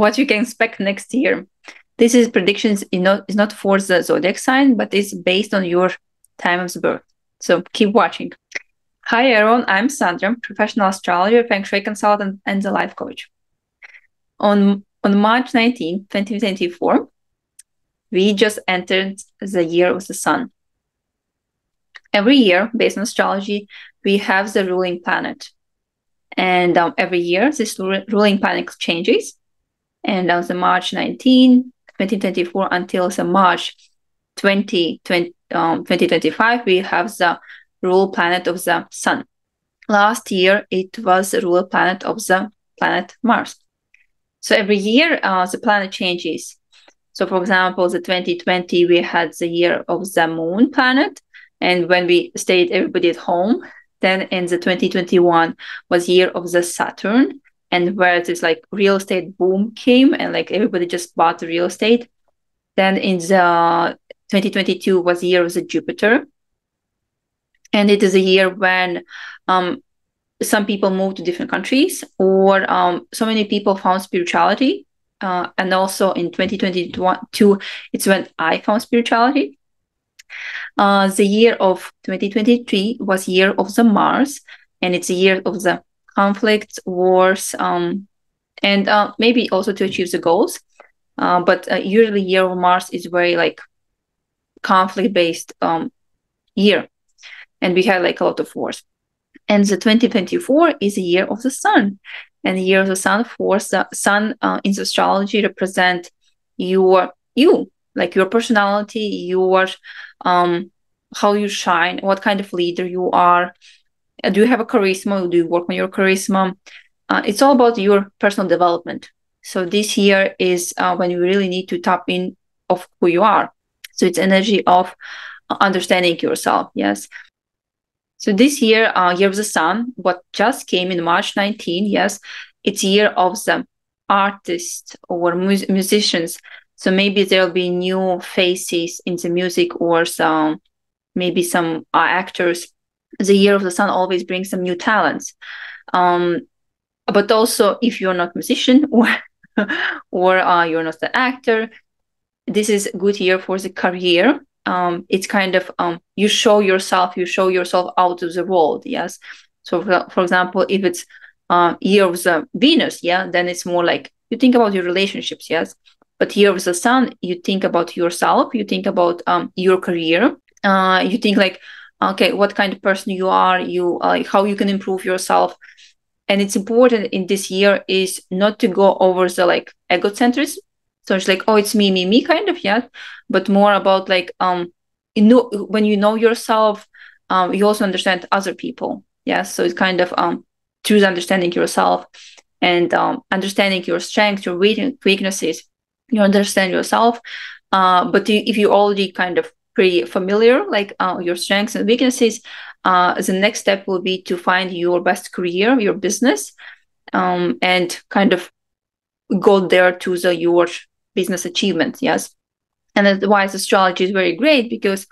what you can expect next year. This is predictions is not, is not for the zodiac sign, but it's based on your time of birth. So keep watching. Hi, everyone. I'm Sandra, professional astrologer, feng shui consultant, and the life coach. On, on March 19, 2024, we just entered the year of the sun. Every year, based on astrology, we have the ruling planet. And um, every year, this ruling planet changes. And on the March 19, 2024 until the March 20, 20 um, 2025, we have the rule planet of the sun. Last year, it was the rule planet of the planet Mars. So every year, uh, the planet changes. So, for example, the 2020, we had the year of the moon planet. And when we stayed everybody at home, then in the 2021 was year of the Saturn. And where this like real estate boom came and like everybody just bought the real estate. Then in the 2022 was the year of the Jupiter. And it is a year when um, some people moved to different countries or um, so many people found spirituality. Uh, and also in 2022, it's when I found spirituality. Uh, the year of 2023 was year of the Mars, and it's a year of the conflicts, wars, um, and uh, maybe also to achieve the goals. Uh, but uh, usually, year of Mars is very like conflict based um, year. And we had like a lot of wars. And the 2024 is a year of the sun. And the year of the sun for the sun uh, in astrology represent your you like your personality your um how you shine what kind of leader you are do you have a charisma do you work on your charisma uh, it's all about your personal development so this year is uh, when you really need to tap in of who you are so it's energy of understanding yourself. Yes. So this year, uh, year of the sun, what just came in March 19, yes, it's year of the artists or mu- musicians. So maybe there'll be new faces in the music or some, maybe some uh, actors. The year of the sun always brings some new talents. Um, but also, if you're not musician or or uh, you're not the actor, this is good year for the career. Um, it's kind of um, you show yourself you show yourself out of the world yes. So for, for example if it's uh, year of the venus yeah then it's more like you think about your relationships yes. But year of the sun you think about yourself you think about um, your career. Uh, you think like okay what kind of person you are you uh, how you can improve yourself. And it's important in this year is not to go over the like egocentrism. So it's like oh it's me me me kind of yeah. But more about like um you know when you know yourself um you also understand other people yeah. So it's kind of um through understanding yourself and um understanding your strengths your weaknesses. You understand yourself uh but if you're already kind of pretty familiar like uh, your strengths and weaknesses. Uh the next step will be to find your best career your business um and kind of go there to the your business achievement yes? And that's why astrology is very great because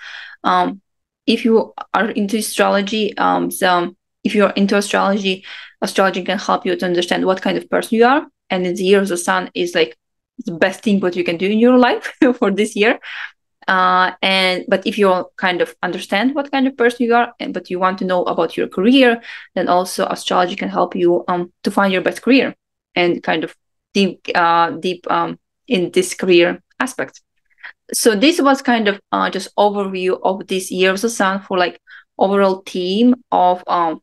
um, if you are into astrology um, if you're into astrology astrology can help you to understand what kind of person you are. And in the year of the sun is like the best thing what you can do in your life for this year uh, and but if you kind of understand what kind of person you are and but you want to know about your career then also astrology can help you um, to find your best career and kind of deep uh, deep um, in this career aspect. So this was kind of uh, just overview of this year of the sun for like overall team of um,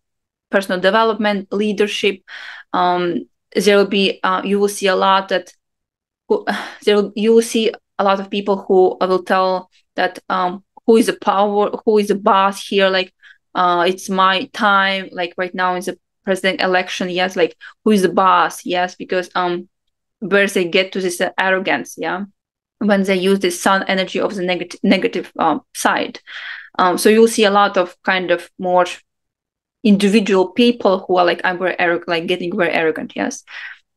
personal development, leadership. Um, there will be uh, you will see a lot that there you will see a lot of people who will tell that um, who is the power, who is the boss here. Like uh, it's my time. Like right now is the president election. Yes, like who is the boss? Yes, because um where they get to this uh, arrogance yeah when they use the sun energy of the negative negative um, side um, so you'll see a lot of kind of more individual people who are like i'm very arrogant like getting very arrogant yes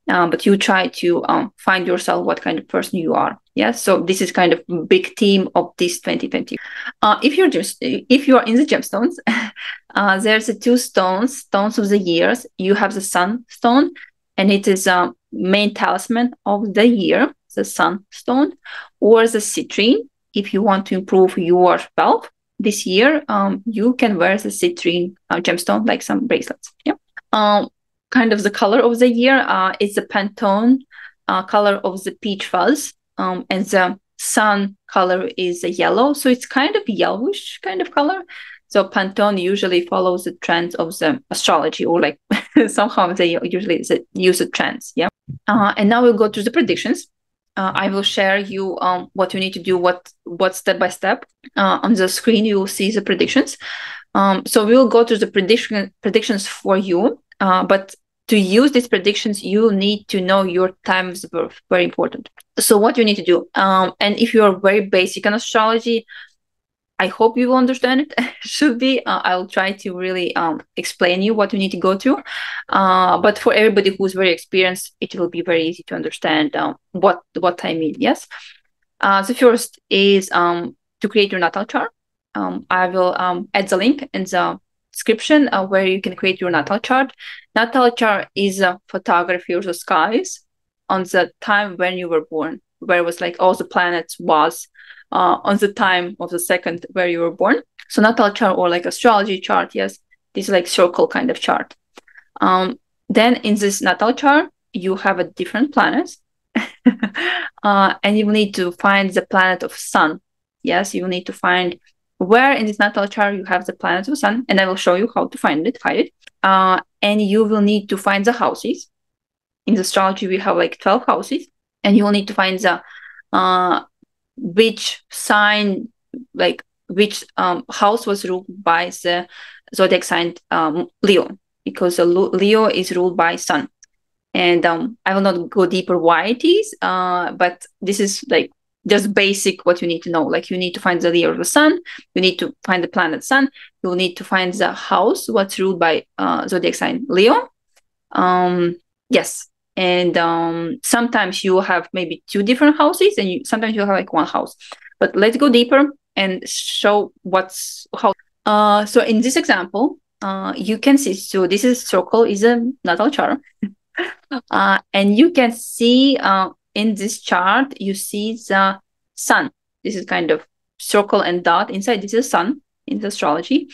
um, but you try to um, find yourself what kind of person you are yes so this is kind of big theme of this 2020 uh, if you're just if you are in the gemstones uh, there's the two stones stones of the years you have the sun stone and it is um, main talisman of the year, the sunstone, or the citrine. If you want to improve your wealth this year, um, you can wear the citrine uh, gemstone, like some bracelets. Yeah. Um, kind of the color of the year uh, is the Pantone uh, color of the peach fuzz, um, and the sun color is a yellow. So it's kind of yellowish kind of color. So Pantone usually follows the trends of the astrology, or like somehow they usually use the trends. Yeah. Uh, and now we'll go to the predictions. Uh, I will share you um, what you need to do, what what step by step. Uh, on the screen, you will see the predictions. Um, so we will go to the prediction predictions for you. Uh, but to use these predictions, you need to know your time's birth. Very important. So what you need to do, um, and if you are very basic in astrology, I hope you will understand it. Should be. Uh, I'll try to really um, explain you what you need to go to. Uh, but for everybody who's very experienced, it will be very easy to understand um, what what I mean. Yes. Uh, the first is um, to create your natal chart. Um, I will um, add the link in the description uh, where you can create your natal chart. Natal chart is a photography of the skies on the time when you were born, where it was like all the planets was uh, on the time of the second where you were born. So natal chart or like astrology chart, yes, this is like circle kind of chart. Um, then in this natal chart, you have a different planets, uh, and you need to find the planet of sun. Yes, you need to find where in this natal chart you have the planet of the sun, and I will show you how to find it, find it. Uh, and you will need to find the houses. In the astrology, we have like 12 houses, and you will need to find the uh, which sign, like which um, house was ruled by the zodiac sign um, Leo, because Leo is ruled by Sun. And um, I will not go deeper why it is, uh, but this is like just basic what you need to know. Like you need to find the Leo of the Sun, you need to find the planet Sun, you will need to find the house what's ruled by uh, zodiac sign Leo. Um, yes, and um, sometimes you have maybe two different houses and you sometimes you have like one house but let's go deeper and show what's how uh, so in this example uh, you can see so this is circle is a natal chart uh, and you can see uh, in this chart you see the sun this is kind of circle and dot inside this is sun in the astrology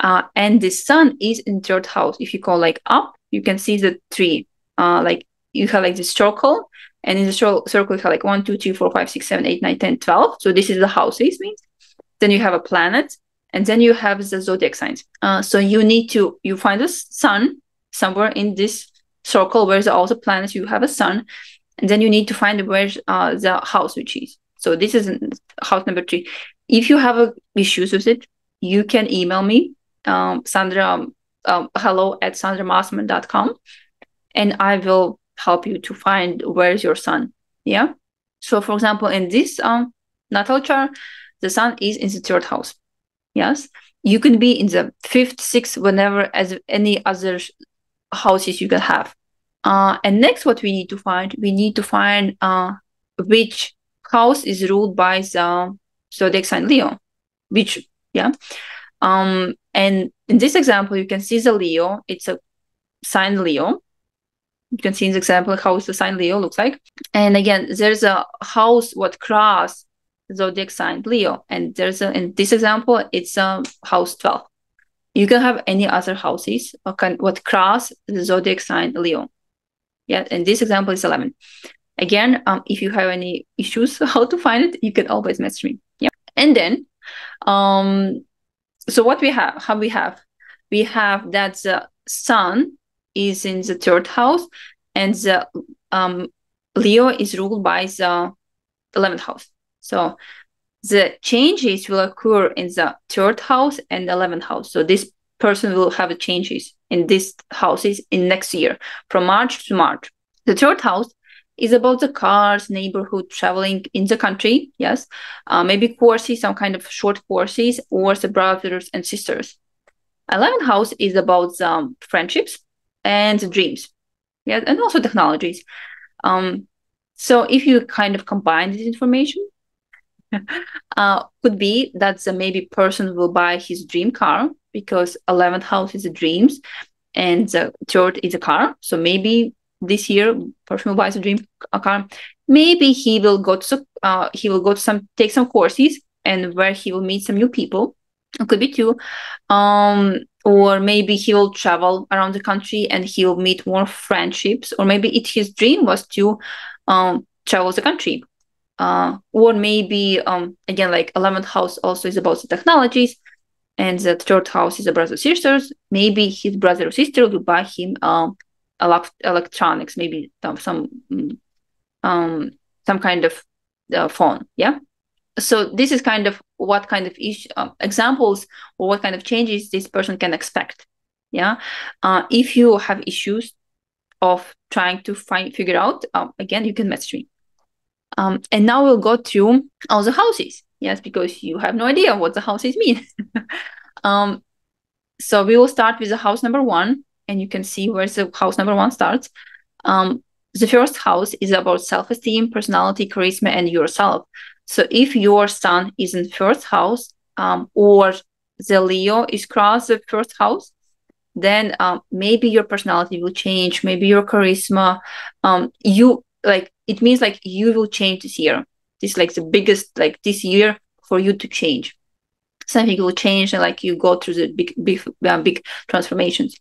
uh, and the sun is in third house if you go like up you can see the tree uh, like you have like this circle, and in the circle you have like 1, 2, 3, 4, 5, 6, 7, 8, 9, 10, 12. So this is the houses means. Then you have a planet, and then you have the zodiac signs. Uh, so you need to you find the sun somewhere in this circle where all the planets. You have a sun, and then you need to find where uh, the house which is. So this is house number three. If you have a, issues with it, you can email me, um, Sandra, um, um, hello at sandramossman.com and I will help you to find where's your sun. Yeah. So, for example, in this um, natal chart, the sun is in the third house. Yes. You can be in the fifth, sixth, whenever as any other houses you can have. Uh, and next, what we need to find, we need to find uh, which house is ruled by the zodiac sign Leo, which yeah. Um, and in this example, you can see the Leo. It's a sign Leo, you can see in the example how the sign Leo looks like. And again, there's a house what cross zodiac sign Leo. And there's a, in this example, it's a house 12. You can have any other houses can, what cross the zodiac sign Leo. Yeah, and this example is 11. Again, um, if you have any issues how to find it, you can always message me. Yeah. And then, um, so what we have, how we have, we have that the sun is in the third house, and the um, Leo is ruled by the 11th house. So the changes will occur in the third house and 11th house. So this person will have changes in these houses in next year from March to March. The third house is about the cars, neighborhood, traveling in the country. Yes, uh, maybe courses, some kind of short courses, or the brothers and sisters. 11th house is about the um, friendships, and the dreams yeah and also technologies um so if you kind of combine this information uh, could be that the maybe person will buy his dream car because 11th house is dreams and the third is a car so maybe this year person will buy a dream a car maybe he will go to uh, he will go to some take some courses and where he will meet some new people. It could be two. Um or maybe he will travel around the country and he will meet more friendships or maybe it his dream was to um travel the country. Uh or maybe um again like 11th house also is about the technologies and the third house is a brother sisters. Maybe his brother or sister will buy him um electronics maybe some mm, um some kind of uh, phone yeah? So this is kind of what kind of ish, uh, examples or what kind of changes this person can expect yeah? Uh, if you have issues of trying to find figure out um, again you can message me. Um, and now we'll go through all the houses yes because you have no idea what the houses mean um, so we will start with the house number one and you can see where the house number one starts um, the first house is about self-esteem personality charisma and yourself so if your sun is in first house um, or the Leo is cross the first house, then um, maybe your personality will change. Maybe your charisma, um, you like it means like you will change this year. This is like the biggest like this year for you to change. Something will change and like you go through the big big uh, big transformations.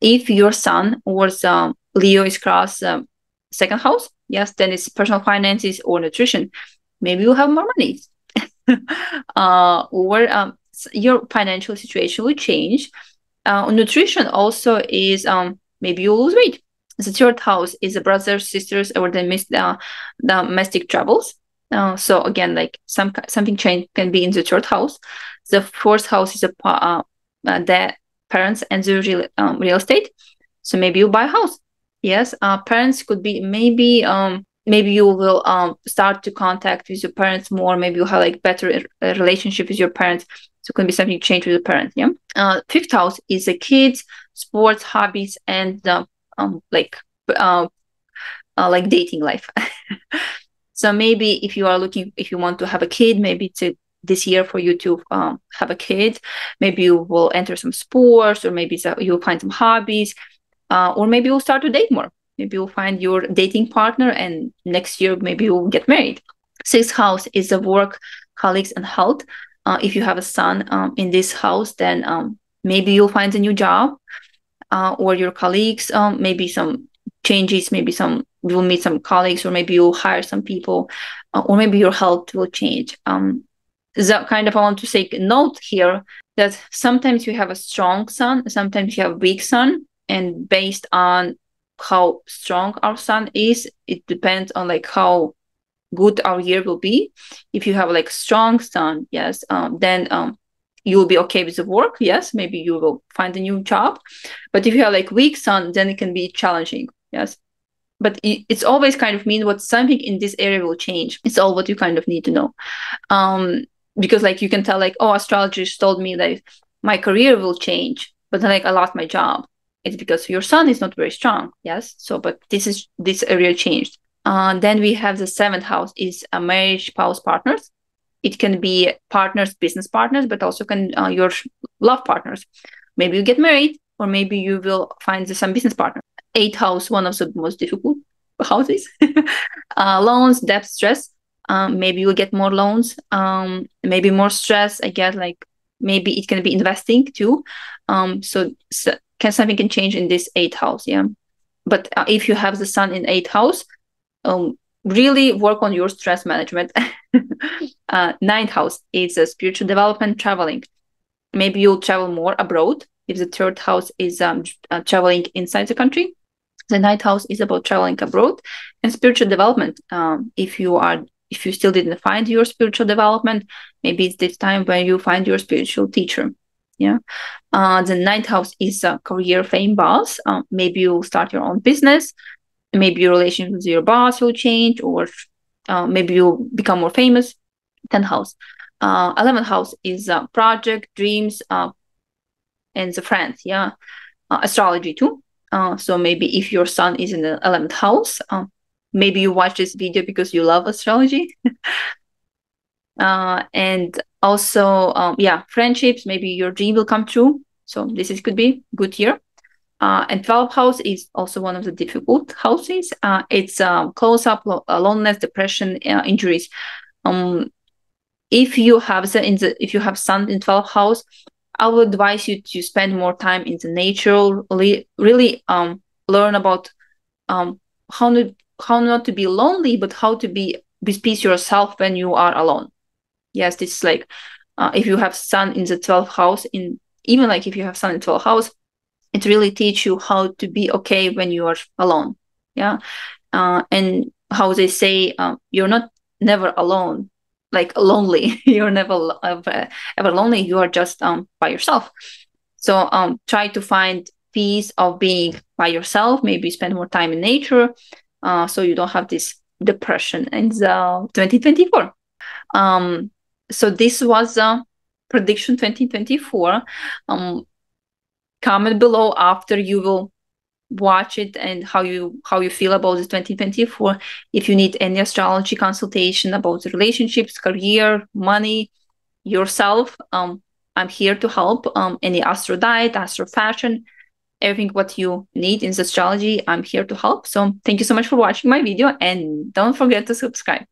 If your sun or um, Leo is cross um, second house, yes, then it's personal finances or nutrition. Maybe you'll have more money. Uh, or um, your financial situation will change. Uh, nutrition also is um, maybe you lose weight. The third house is the brothers sisters or the, uh, the domestic troubles uh, so again like some something change can be in the third house. The fourth house is a uh, uh, the parents and the real, um, real estate. So maybe you buy a house. Yes uh, parents could be maybe um, maybe you will um, start to contact with your parents more. Maybe you have like better relationship with your parents. So it can be something change with the parents yeah? Uh, fifth house is the kids sports hobbies and uh, um, like uh, uh, like dating life so maybe if you are looking if you want to have a kid maybe to this year for you to um, have a kid maybe you will enter some sports or maybe you'll find some hobbies uh, or maybe you'll start to date more. Maybe you'll find your dating partner and next year maybe you'll get married. Sixth house is the work colleagues and health. Uh, if you have a sun um, in this house then um, maybe you'll find a new job uh, or your colleagues um, maybe some changes maybe some you'll meet some colleagues or maybe you'll hire some people uh, or maybe your health will change. Um, that kind of i want to take note here that sometimes you have a strong sun sometimes you have weak sun and based on how strong our sun is it depends on like how good our year will be. If you have like strong sun yes um, then um, you will be okay with the work yes maybe you will find a new job. But if you have like weak sun then it can be challenging yes but it's always kind of mean what something in this area will change. It's all what you kind of need to know. Um because like you can tell like oh astrologers told me that my career will change but then like i lost my job. It's because your sun is not very strong. Yes? So but this is this area changed. Uh, then we have the seventh house is a marriage spouse partners. It can be partners business partners but also can uh, your love partners. Maybe you get married or maybe you will find some business partner eighth house one of the most difficult houses. Uh, loans debt stress. Um, maybe you get more loans. Um, maybe more stress i get like maybe it can be investing too. Um, so, so can something can change in this eight house yeah. But uh, if you have the sun in eight house um, really work on your stress management. Uh, ninth house is a spiritual development traveling. Maybe you'll travel more abroad if the third house is um, uh, traveling inside the country the ninth house is about traveling abroad and spiritual development. Um, if you are if you still didn't find your spiritual development maybe it's this time when you find your spiritual teacher. Yeah. Uh, the ninth house is a career fame boss. Uh, maybe you'll start your own business. Maybe your relationship with your boss will change or uh, maybe you'll become more famous. 10th house. Uh, 11th house is uh, project dreams uh, and the friends. Yeah. Uh, astrology too uh, so maybe if your sun is in the 11th house uh, maybe you watch this video because you love astrology uh, and also um, yeah friendships maybe your dream will come true so this is could be good year Uh, and 12th house is also one of the difficult houses. Uh, it's um, close up, lo- loneliness, depression, uh, injuries. Um, if you have the, in the if you have sun in 12th house, I would advise you to spend more time in the nature, really, um, learn about um, how not how not to be lonely, but how to be peace yourself when you are alone. Yes, this is like uh, if you have sun in the 12th house, in even like if you have sun in 12th house, it really teach you how to be okay when you are alone. Yeah, uh, and how they say uh, you're not never alone like lonely. You're never ever, ever lonely. You are just um by yourself. So um try to find peace of being by yourself. Maybe spend more time in nature uh, so you don't have this depression in the 2024 um so this was a prediction 2024 um comment below after you will watch it and how you how you feel about the 2024 if you need any astrology consultation about relationships career money yourself um i'm here to help. Um any astro diet astro fashion everything what you need in astrology i'm here to help. So thank you so much for watching my video and don't forget to subscribe